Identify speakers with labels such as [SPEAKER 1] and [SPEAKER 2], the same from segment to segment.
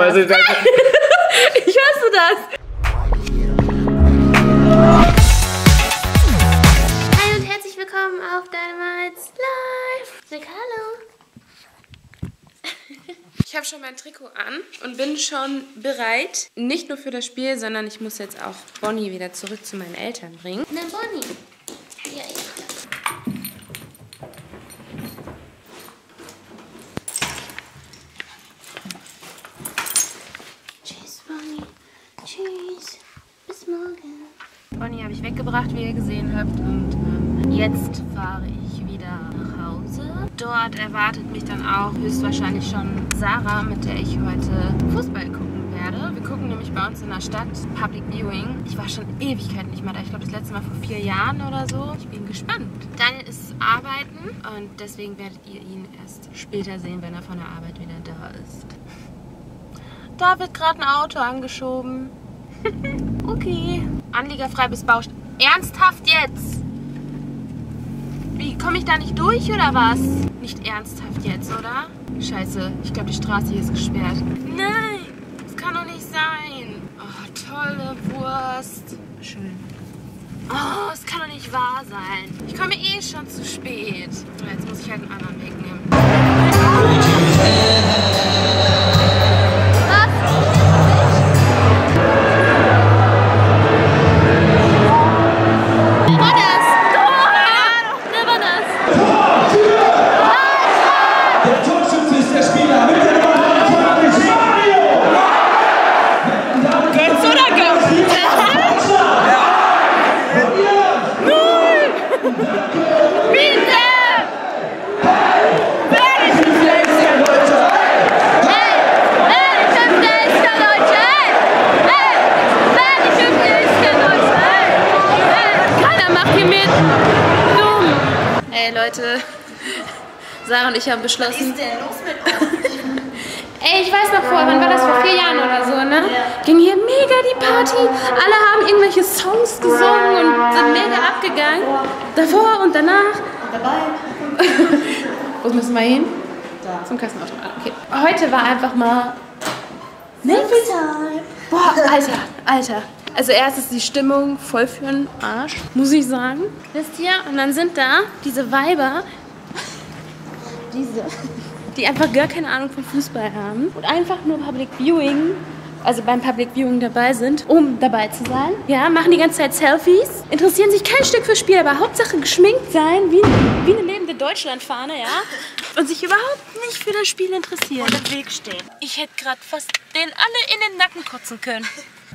[SPEAKER 1] das.
[SPEAKER 2] Was ist das?
[SPEAKER 1] ich hasse das. Hi und herzlich willkommen auf Dynamites Live. Sag hallo. Ich habe schon mein Trikot an und bin schon bereit. Nicht nur für das Spiel, sondern ich muss jetzt auch Bonnie wieder zurück zu meinen Eltern bringen. Na Bonnie. Ja, ja. Tschüss, Bonnie. Tschüss. Bis morgen. Ich weggebracht, wie ihr gesehen habt. Und ähm, jetzt fahre ich wieder nach Hause. Dort erwartet mich dann auch höchstwahrscheinlich schon Sarah, mit der ich heute Fußball gucken werde. Wir gucken nämlich bei uns in der Stadt Public Viewing. Ich war schon Ewigkeiten nicht mehr da. Ich glaube, das letzte Mal vor vier Jahren oder so. Ich bin gespannt. Daniel ist arbeiten und deswegen werdet ihr ihn erst später sehen, wenn er von der Arbeit wieder da ist. Da wird gerade ein Auto angeschoben. okay. Anliegerfrei bis Baustelle. Ernsthaft jetzt? Wie, komme ich da nicht durch oder was? Nicht ernsthaft jetzt, oder? Scheiße, ich glaube, die Straße hier ist gesperrt. Nein, das kann doch nicht sein. Oh, tolle Wurst. Schön. Oh, es kann doch nicht wahr sein. Ich komme eh schon zu spät. Jetzt muss ich halt einen anderen Weg nehmen. Leute, Sarah und ich haben beschlossen. Ey, ich weiß noch vor, wann war das? Vor vier Jahren oder so, ne? Ging hier mega die Party. Alle haben irgendwelche Songs gesungen und sind mega abgegangen. Davor und danach. Dabei. Wo müssen wir hin? Da. Zum Kassenautomat. Okay. Heute war einfach mal. Nix. Boah, Alter, Alter. Also erst ist die Stimmung voll für den Arsch, muss ich sagen. Wisst ihr? Und dann sind da diese Weiber, diese, die einfach gar keine Ahnung vom Fußball haben und einfach nur Public Viewing, also beim Public Viewing dabei sind, um dabei zu sein. Ja, machen die ganze Zeit Selfies, interessieren sich kein Stück für Spiel, aber Hauptsache geschminkt sein, wie, wie eine lebende Deutschlandfahne, ja, und sich überhaupt nicht für das Spiel interessieren. Und im Weg stehen. Ich hätte gerade fast den alle in den Nacken kotzen können.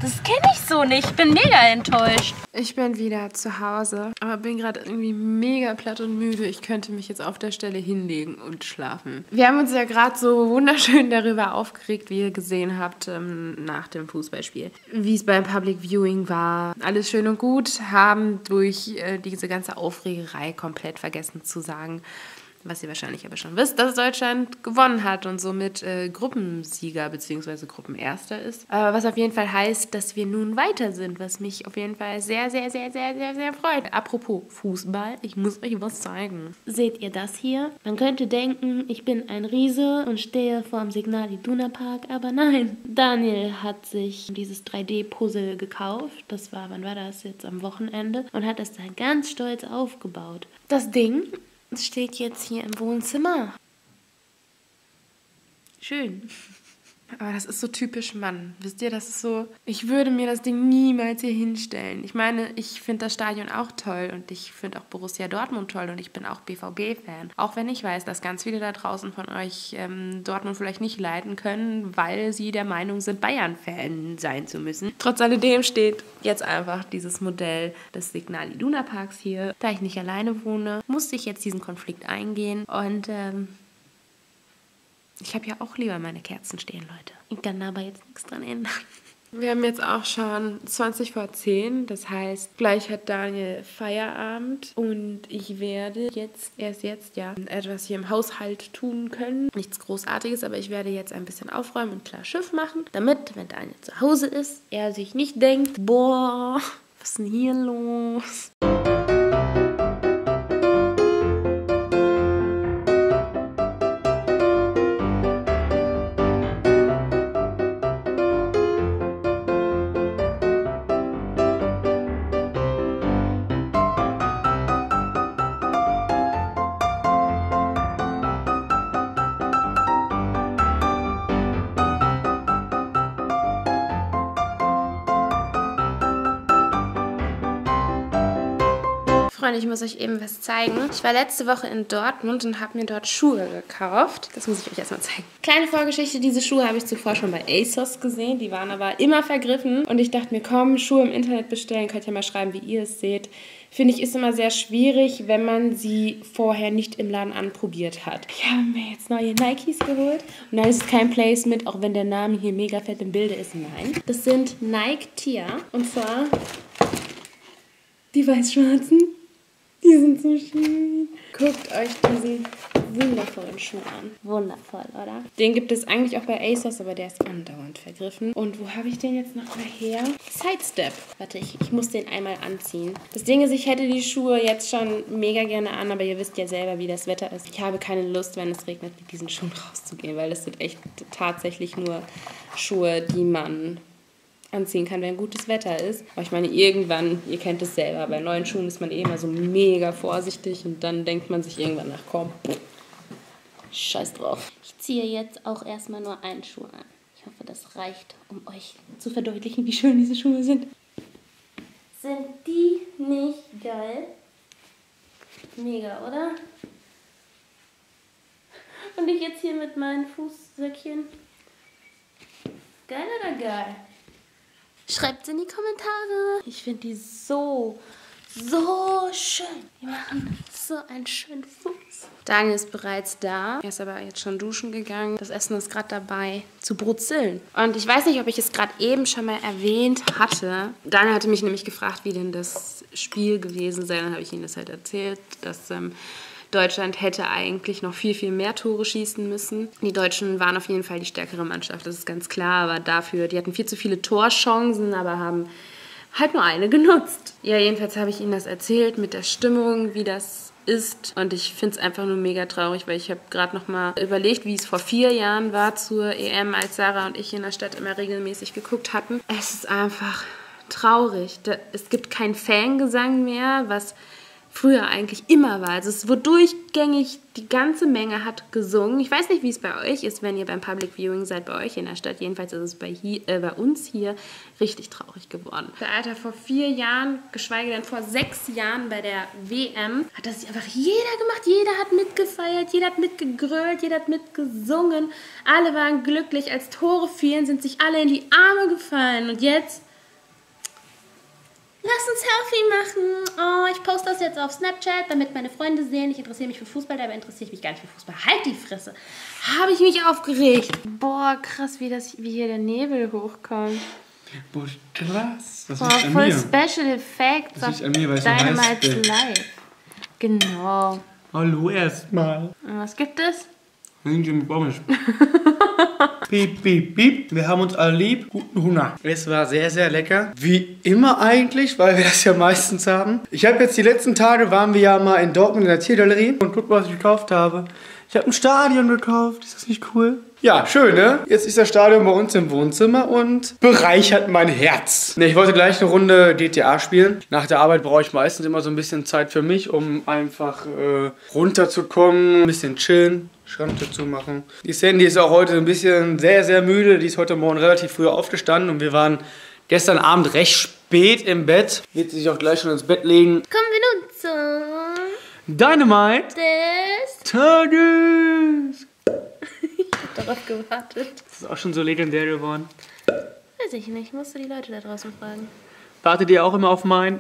[SPEAKER 1] Das kenne ich so nicht. Ich bin mega enttäuscht. Ich bin wieder zu Hause, aber bin gerade irgendwie mega platt und müde. Ich könnte mich jetzt auf der Stelle hinlegen und schlafen. Wir haben uns ja gerade so wunderschön darüber aufgeregt, wie ihr gesehen habt, ähm, nach dem Fußballspiel. Wie es beim Public Viewing war. Alles schön und gut, haben durch äh, diese ganze Aufregerei komplett vergessen zu sagen, was ihr wahrscheinlich aber schon wisst, dass Deutschland gewonnen hat und somit äh, Gruppensieger bzw. Gruppenerster ist. Aber was auf jeden Fall heißt, dass wir nun weiter sind, was mich auf jeden Fall sehr, sehr, sehr, sehr, sehr, sehr freut. Apropos Fußball, ich muss euch was zeigen. Seht ihr das hier? Man könnte denken, ich bin ein Riese und stehe vor dem Signal Iduna Park, aber nein. Daniel hat sich dieses 3D-Puzzle gekauft. Das war, wann war das jetzt? Am Wochenende. Und hat es dann ganz stolz aufgebaut. Das Ding steht jetzt hier im Wohnzimmer. Schön. Aber das ist so typisch Mann. Wisst ihr, das ist so. Ich würde mir das Ding niemals hier hinstellen. Ich meine, ich finde das Stadion auch toll und ich finde auch Borussia Dortmund toll und ich bin auch BVB-Fan. Auch wenn ich weiß, dass ganz viele da draußen von euch ähm, Dortmund vielleicht nicht leiden können, weil sie der Meinung sind, Bayern-Fan sein zu müssen. Trotz alledem steht jetzt einfach dieses Modell des Signal Iduna Parks hier. Da ich nicht alleine wohne, musste ich jetzt diesen Konflikt eingehen und ähm, ich habe ja auch lieber meine Kerzen stehen, Leute. Ich kann aber jetzt nichts dran ändern. Wir haben jetzt auch schon 20 vor 10, das heißt, gleich hat Daniel Feierabend und ich werde jetzt, erst jetzt, ja, etwas hier im Haushalt tun können. Nichts Großartiges, aber ich werde jetzt ein bisschen aufräumen und klar Schiff machen, damit, wenn Daniel zu Hause ist, er sich nicht denkt, boah, was ist denn hier los? Freunde, ich muss euch eben was zeigen. Ich war letzte Woche in Dortmund und habe mir dort Schuhe gekauft. Das muss ich euch erstmal zeigen. Kleine Vorgeschichte, diese Schuhe habe ich zuvor schon bei ASOS gesehen. Die waren aber immer vergriffen. Und ich dachte mir, komm, Schuhe im Internet bestellen. Könnt ihr mal schreiben, wie ihr es seht. Finde ich, ist immer sehr schwierig, wenn man sie vorher nicht im Laden anprobiert hat. Ich habe mir jetzt neue Nikes geholt. Und dann ist kein Placement, auch wenn der Name hier mega fett im Bilde ist. Nein. Das sind Nike Tia. Und zwar die weiß-schwarzen, die sind so schön. Guckt euch diesen wundervollen Schuh an. Wundervoll, oder? Den gibt es eigentlich auch bei ASOS, aber der ist andauernd vergriffen. Und wo habe ich den jetzt noch mal her? Sidestep. Warte, ich, ich muss den einmal anziehen. Das Ding ist, ich hätte die Schuhe jetzt schon mega gerne an, aber ihr wisst ja selber, wie das Wetter ist. Ich habe keine Lust, wenn es regnet, mit diesen Schuhen rauszugehen, weil das sind echt tatsächlich nur Schuhe, die man anziehen kann, wenn gutes Wetter ist. Aber ich meine, irgendwann, ihr kennt es selber, bei neuen Schuhen ist man eh immer so mega vorsichtig und dann denkt man sich irgendwann nach, komm, scheiß drauf. Ich ziehe jetzt auch erstmal nur einen Schuh an. Ich hoffe, das reicht, um euch zu verdeutlichen, wie schön diese Schuhe sind. Sind die nicht geil? Mega, oder? Und ich jetzt hier mit meinen Fußsöckchen. Geil oder geil? Schreibt es in die Kommentare. Ich finde die so, so schön. Die machen so einen schönen Fuß. Daniel ist bereits da. Er ist aber jetzt schon duschen gegangen. Das Essen ist gerade dabei zu brutzeln. Und ich weiß nicht, ob ich es gerade eben schon mal erwähnt hatte. Daniel hatte mich nämlich gefragt, wie denn das Spiel gewesen sei. Dann habe ich ihm das halt erzählt, dass... Ähm, Deutschland hätte eigentlich noch viel, viel mehr Tore schießen müssen. Die Deutschen waren auf jeden Fall die stärkere Mannschaft, das ist ganz klar, aber dafür, die hatten viel zu viele Torchancen, aber haben halt nur eine genutzt. Ja, jedenfalls habe ich Ihnen das erzählt mit der Stimmung, wie das ist. Und ich finde es einfach nur mega traurig, weil ich habe gerade noch mal überlegt, wie es vor vier Jahren war zur EM, als Sarah und ich in der Stadt immer regelmäßig geguckt hatten. Es ist einfach traurig. Es gibt keinen Fangesang mehr, was früher eigentlich immer war. Also es wurde durchgängig, die ganze Menge hat gesungen. Ich weiß nicht, wie es bei euch ist, wenn ihr beim Public Viewing seid, bei euch in der Stadt. Jedenfalls ist es bei, hier, äh, bei uns hier richtig traurig geworden. Der Alter, vor vier Jahren, geschweige denn vor sechs Jahren bei der WM, hat das einfach jeder gemacht. Jeder hat mitgefeiert, jeder hat mitgegrölt, jeder hat mitgesungen. Alle waren glücklich. Als Tore fielen, sind sich alle in die Arme gefallen. Und jetzt lass uns Selfie machen. Oh, ich poste das jetzt auf Snapchat, damit meine Freunde sehen. Ich interessiere mich für Fußball, dabei interessiere ich mich gar nicht für Fußball. Halt die Fresse. Habe ich mich aufgeregt. Boah, krass, wie, das, wie hier der Nebel hochkommt.
[SPEAKER 3] Boah, krass. Das
[SPEAKER 1] Boah, voll
[SPEAKER 3] mir.
[SPEAKER 1] Special Effects
[SPEAKER 3] Das
[SPEAKER 1] auf
[SPEAKER 3] mir, weil ich so heiß
[SPEAKER 1] Dynamite
[SPEAKER 3] bin.
[SPEAKER 1] Live. Genau.
[SPEAKER 3] Hallo erstmal.
[SPEAKER 1] Was gibt es?
[SPEAKER 3] Hühnchen mit Pommes. piep, piep, piep. Wir haben uns alle lieb. Guten Hunger. Es war sehr, sehr lecker. Wie immer eigentlich, weil wir das ja meistens haben. Ich habe jetzt die letzten Tage, waren wir ja mal in Dortmund in der Tiergalerie. Und guck mal, was ich gekauft habe. Ich habe ein Stadion gekauft. Ist das nicht cool? Ja, schön, ne? Jetzt ist das Stadion bei uns im Wohnzimmer und bereichert mein Herz. Ne, ich wollte gleich eine Runde GTA spielen. Nach der Arbeit brauche ich meistens immer so ein bisschen Zeit für mich, um einfach äh, runterzukommen, ein bisschen chillen. Schranke zu machen. Die Sandy ist auch heute ein bisschen sehr, sehr müde. Die ist heute Morgen relativ früh aufgestanden und wir waren gestern Abend recht spät im Bett. Wird sich auch gleich schon ins Bett legen.
[SPEAKER 1] Kommen wir nun zum
[SPEAKER 3] Dynamite
[SPEAKER 1] des...
[SPEAKER 3] Tages!
[SPEAKER 1] Ich hab darauf gewartet.
[SPEAKER 3] Das ist auch schon so legendär geworden.
[SPEAKER 1] Weiß ich nicht, musst du die Leute da draußen fragen.
[SPEAKER 3] Wartet ihr auch immer auf mein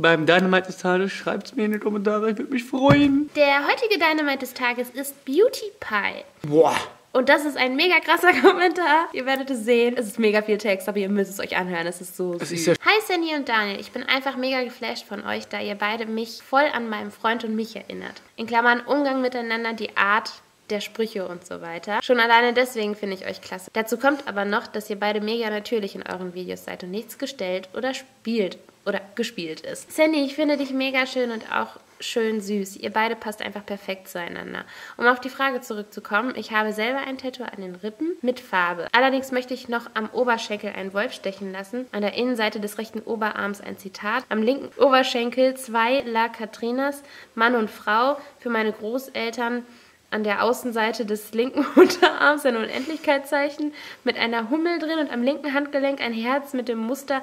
[SPEAKER 3] beim Dynamite des Tages? Schreibt es mir in die Kommentare, ich würde mich freuen.
[SPEAKER 1] Der heutige Dynamite des Tages ist Beauty Pie.
[SPEAKER 3] Boah.
[SPEAKER 1] Und das ist ein mega krasser Kommentar. Ihr werdet es sehen. Es ist mega viel Text, aber ihr müsst es euch anhören. Es ist so süß.
[SPEAKER 3] ist ja
[SPEAKER 1] Hi Sandy und Daniel. Ich bin einfach mega geflasht von euch, da ihr beide mich voll an meinen Freund und mich erinnert. In Klammern Umgang miteinander, die Art der Sprüche und so weiter. Schon alleine deswegen finde ich euch klasse. Dazu kommt aber noch, dass ihr beide mega natürlich in euren Videos seid und nichts gestellt oder spielt oder gespielt ist. Sandy, ich finde dich mega schön und auch schön süß. Ihr beide passt einfach perfekt zueinander. Um auf die Frage zurückzukommen, ich habe selber ein Tattoo an den Rippen mit Farbe. Allerdings möchte ich noch am Oberschenkel einen Wolf stechen lassen, an der Innenseite des rechten Oberarms ein Zitat, am linken Oberschenkel zwei La Catrinas, Mann und Frau, für meine Großeltern an der Außenseite des linken Unterarms ein Unendlichkeitszeichen mit einer Hummel drin und am linken Handgelenk ein Herz mit dem Muster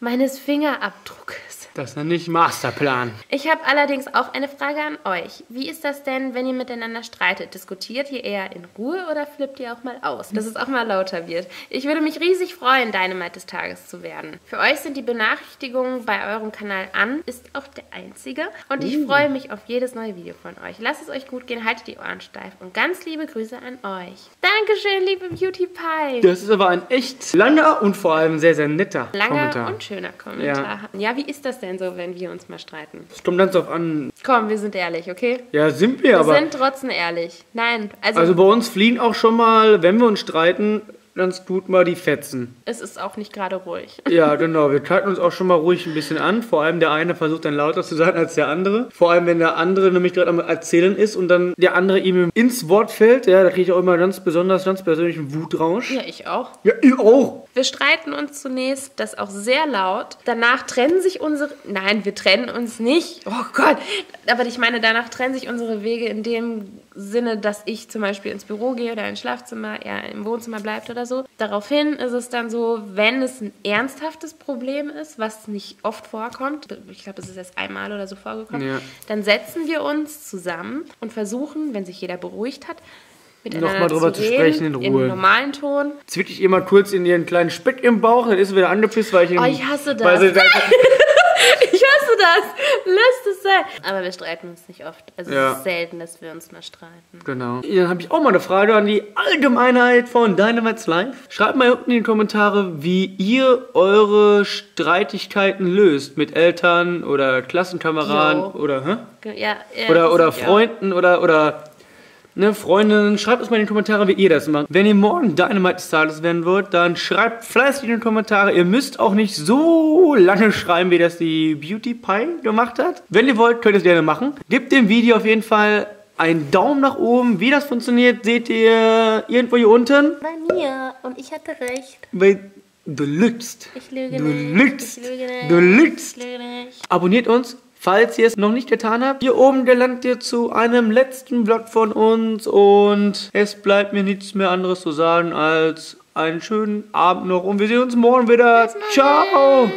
[SPEAKER 1] meines Fingerabdruckes.
[SPEAKER 3] Das nenne ich Masterplan.
[SPEAKER 1] Ich habe allerdings auch eine Frage an euch. Wie ist das denn, wenn ihr miteinander streitet? Diskutiert ihr eher in Ruhe oder flippt ihr auch mal aus, dass es auch mal lauter wird? Ich würde mich riesig freuen, Dynamite des Tages zu werden. Für euch sind die Benachrichtigungen bei eurem Kanal an, ist auch der einzige. Und ich
[SPEAKER 3] Uh.
[SPEAKER 1] freue mich auf jedes neue Video von euch. Lasst es euch gut gehen, haltet die Ohren steif und ganz liebe Grüße an euch. Dankeschön, liebe Beauty Pie.
[SPEAKER 3] Das ist aber ein echt langer und vor allem sehr, sehr netter
[SPEAKER 1] Langer
[SPEAKER 3] Kommentar.
[SPEAKER 1] und schöner Kommentar. Ja. wie ist das denn so, wenn wir uns mal streiten?
[SPEAKER 3] Es kommt ganz drauf an.
[SPEAKER 1] Komm, wir sind ehrlich, okay?
[SPEAKER 3] Ja, sind wir,
[SPEAKER 1] Wir
[SPEAKER 3] aber.
[SPEAKER 1] sind trotzdem ehrlich. Nein, also,
[SPEAKER 3] Also bei uns fliehen auch schon mal, wenn wir uns streiten, ganz gut mal die Fetzen.
[SPEAKER 1] es ist auch nicht gerade ruhig.
[SPEAKER 3] Ja, genau. Wir streiten uns auch schon mal ruhig ein bisschen an. Vor allem der eine versucht dann lauter zu sein als der andere. Vor allem, wenn der andere nämlich gerade am Erzählen ist und dann der andere ihm ins Wort fällt. Ja, da kriege ich auch immer ganz besonders, ganz persönlichen Wutrausch.
[SPEAKER 1] Ja, ich auch.
[SPEAKER 3] Ja, ich auch.
[SPEAKER 1] Wir streiten uns zunächst, das auch sehr laut. Danach trennen sich unsere. Nein, wir trennen uns nicht. Oh Gott. Aber ich meine, danach trennen sich unsere Wege in dem Sinne, dass ich zum Beispiel ins Büro gehe oder ins Schlafzimmer, er im Wohnzimmer bleibt oder so. Daraufhin ist es dann so, wenn es ein ernsthaftes Problem ist, was nicht oft vorkommt, ich glaube, es ist erst einmal oder so vorgekommen,
[SPEAKER 3] Ja.
[SPEAKER 1] dann setzen wir uns zusammen und versuchen, wenn sich jeder beruhigt hat,
[SPEAKER 3] Nochmal drüber zu sprechen in Ruhe.
[SPEAKER 1] Im normalen Ton.
[SPEAKER 3] Zwick ich ihr mal kurz in ihren kleinen Speck im Bauch, dann ist sie wieder angepisst, weil ich ihn.
[SPEAKER 1] Oh, ich hasse das.
[SPEAKER 3] Weil sie,
[SPEAKER 1] Das. Lasst es sein. Aber wir streiten uns nicht oft. Also
[SPEAKER 3] Ja.
[SPEAKER 1] es ist selten, dass wir uns mal streiten.
[SPEAKER 3] Genau. Dann habe ich auch mal eine Frage an die Allgemeinheit von Dynamites Live. Schreibt mal unten in die Kommentare, wie ihr eure Streitigkeiten löst mit Eltern oder Klassenkameraden
[SPEAKER 1] Jo.
[SPEAKER 3] oder hä?
[SPEAKER 1] Ja, ja,
[SPEAKER 3] oder oder
[SPEAKER 1] ja.
[SPEAKER 3] Freunden oder oder ne Freundinnen. Schreibt uns mal in die Kommentare, wie ihr das macht. Wenn ihr morgen Dynamite des Tages werden wollt, dann schreibt fleißig in die Kommentare. Ihr müsst auch nicht so lange schreiben, wie das die Beauty Pie gemacht hat. Wenn ihr wollt, könnt ihr es gerne machen. Gebt dem Video auf jeden Fall einen Daumen nach oben. Wie das funktioniert, seht ihr irgendwo hier unten.
[SPEAKER 1] Bei mir. Und ich hatte recht.
[SPEAKER 3] Weil du lügst.
[SPEAKER 1] Ich lüge
[SPEAKER 3] Du
[SPEAKER 1] nicht.
[SPEAKER 3] lügst.
[SPEAKER 1] Ich lüge nicht.
[SPEAKER 3] Du lügst.
[SPEAKER 1] Ich lüge nicht.
[SPEAKER 3] Abonniert uns, falls ihr es noch nicht getan habt. Hier oben gelangt ihr zu einem letzten Vlog von uns und es bleibt mir nichts mehr anderes zu sagen als einen schönen Abend noch und wir sehen uns morgen wieder. Ciao!